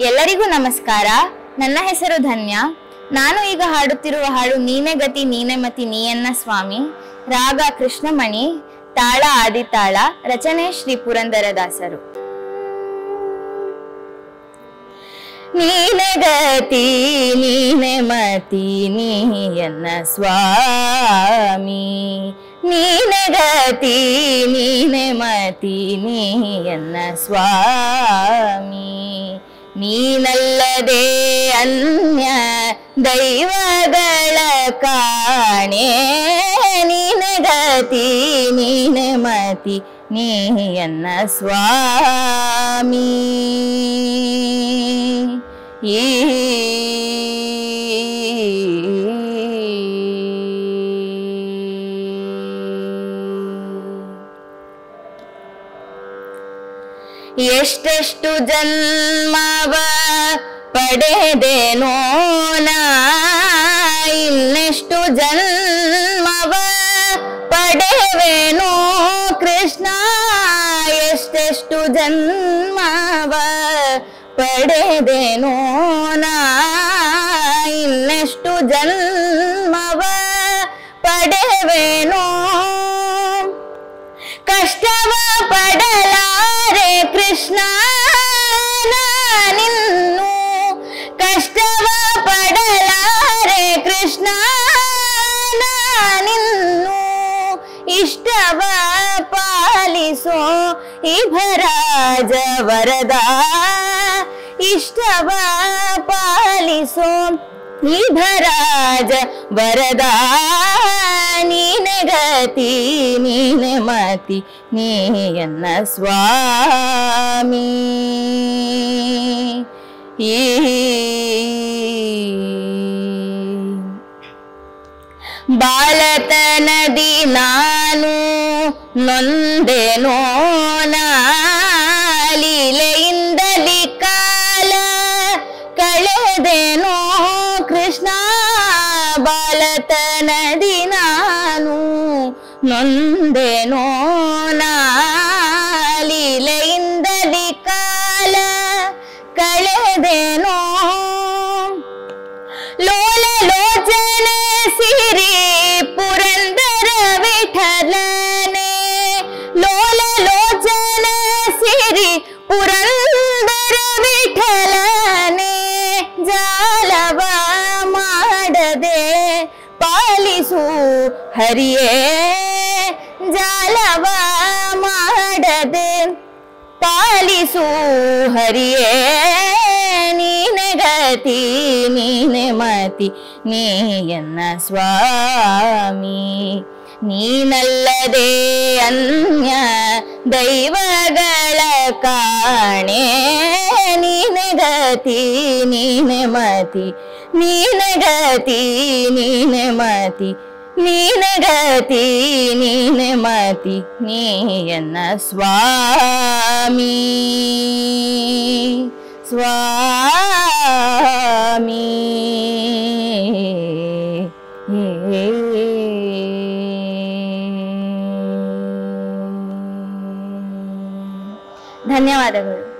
ಎಲ್ಲರಿಗೂ ನಮಸ್ಕಾರ. ನನ್ನ ಹೆಸರು ಧನ್ಯ. ನಾನು ಈಗ ಹಾಡುತ್ತಿರುವ ಹಾಡು ನೀನೆ ಗತಿ, ನೀನೆ ಮತಿ, ನೀಯನ್ನ ಸ್ವಾಮಿ. ರಾಗ ಕೃಷ್ಣಮಣಿ, ತಾಳ ಆದಿತಾಳ, ರಚನೆ ಶ್ರೀ ಪುರಂದರದಾಸರು. ನೀನೆ ಗತಿ, ನೀನೆ ಮತಿ, ನೀಯನ್ನ ಸ್ವಾಮಿ. ನೀನೆ ಗತಿ, ನೀನೆ ಮತಿ, ನೀಯನ್ನ ಸ್ವಾಮಿ. ನೀನಲ್ಲದೆ ಅನ್ಯ ದೈವಗಳ ಕಾಣೆ ನೀನೆ ಗತಿ ನೀನೆ ಮತಿ ನೀಯನ್ನ ಸ್ವಾಮಿ ಈ ಎಷ್ಟೆಷ್ಟು ಜನ್ಮವ ಪಡೆದೇನೋ ನಾ ಇನ್ನೆಷ್ಟು ಜನ್ಮವ ಪಡೆವೇನೋ ಕೃಷ್ಣ ಎಷ್ಟೆಷ್ಟು ಜನ್ಮವ ಪಡೆದೇನೋ ನಾ ಇನ್ನೆಷ್ಟು ಜನ್ಮವ ಇಷ್ಟವ ಪಾಲಿಸೋ ಇಭರಾಜ ವರದ ಇಷ್ಟವ ಪಾಲಿಸೋ ಇಭರಾಜ ವರದ ನೀನೆ ಗತಿ ನೀನೆ ಮತಿ ನೀಯನ್ನ ಸ್ವಾಮಿ ಈ ಬಾಲತನದಿ ನಾನು ನೊಂದೆನೋ ಲೀಲೆಯಿಂದಲಿ ಕಾಲ ಕಳೆದೆನೋ ಕೃಷ್ಣ ಬಾಲತನದಿ ನಾನು ನೊಂದೆನೋ ಲೀಲೆಯಿಂದಲಿ ಪಾಲಿಸು ಹರಿಯೇ ಜಾಲವ ಮಾಡದೆ. ಪಾಲಿಸು ಹರಿಯೇ ನೀನೆ ಗತಿ, ನೀನೆ ಮತಿ ನೀಯನ್ನ ಸ್ವಾಮಿ. ನೀನಲ್ಲದೆ ಅನ್ಯ ದೈವಗಳ ಕಾಣೆ, ನೀನೆ ಗತಿ, ನೀನೆ ಮತಿ, ನೀನೆ ಗತಿ, ನೀನೆ ಮತಿ ನೀನೆ ಗತಿ ನೀನೆ ಮತಿ ನೀಯನ್ನ ಸ್ವಾಮಿ ಸ್ವಾಮಿ ಧನ್ಯವಾದಗಳು